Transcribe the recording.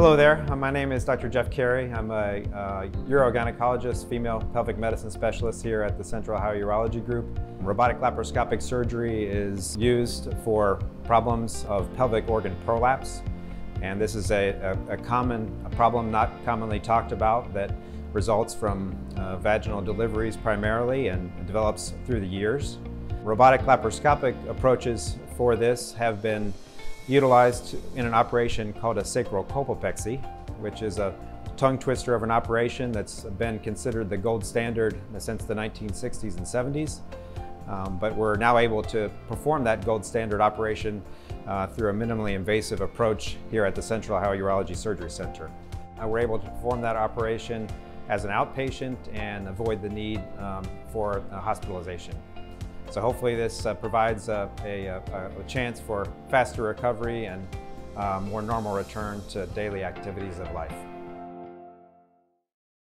Hello there, uh, my name is Dr. Jeff Carey. I'm a uh, urogynecologist, female pelvic medicine specialist here at the Central Ohio Urology Group. Robotic laparoscopic surgery is used for problems of pelvic organ prolapse. And this is a, a, a common a problem not commonly talked about that results from uh, vaginal deliveries primarily and develops through the years. Robotic laparoscopic approaches for this have been utilized in an operation called a sacrocolpopexy, which is a tongue twister of an operation that's been considered the gold standard since the 1960s and 70s. Um, but we're now able to perform that gold standard operation uh, through a minimally invasive approach here at the Central Ohio Urology Surgery Center. Uh, we're able to perform that operation as an outpatient and avoid the need um, for hospitalization. So hopefully this uh, provides a, a, a, chance for faster recovery and uh, more normal return to daily activities of life.